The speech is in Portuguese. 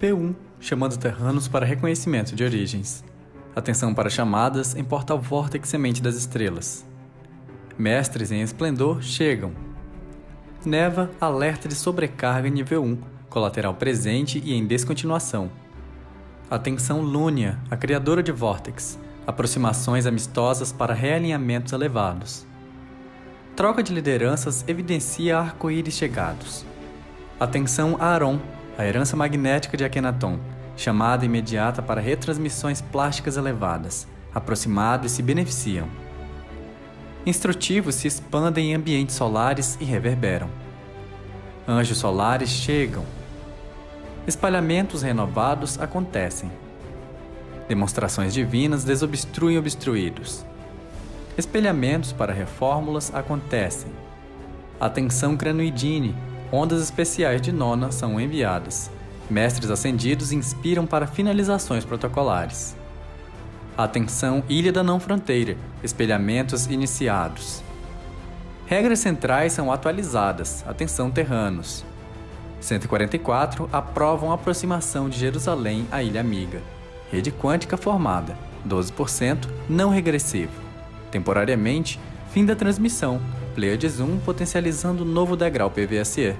P1, chamando terranos para reconhecimento de origens. Atenção para chamadas em portal Vortex Semente das Estrelas. Mestres em esplendor chegam. Neva alerta de sobrecarga nível 1, colateral presente e em descontinuação. Atenção Lúnia, a criadora de Vortex. Aproximações amistosas para realinhamentos elevados. Troca de lideranças evidencia arco-íris chegados. Atenção Aaron, a herança magnética de Akhenaton, chamada imediata para retransmissões plásticas elevadas, aproximado e se beneficiam. Instrutivos se expandem em ambientes solares e reverberam. Anjos solares chegam. Espalhamentos renovados acontecem. Demonstrações divinas desobstruem obstruídos. Espelhamentos para reformulas acontecem. Atenção cranoidine, ondas especiais de nona são enviadas. Mestres ascendidos inspiram para finalizações protocolares. Atenção Ilha da Não Fronteira, espelhamentos iniciados. Regras centrais são atualizadas. Atenção terranos. 144 aprovam aproximação de Jerusalém à Ilha Amiga. Rede quântica formada. 12% não regressivo. Temporariamente, fim da transmissão. Pleiades 1 potencializando novo degrau PVSE.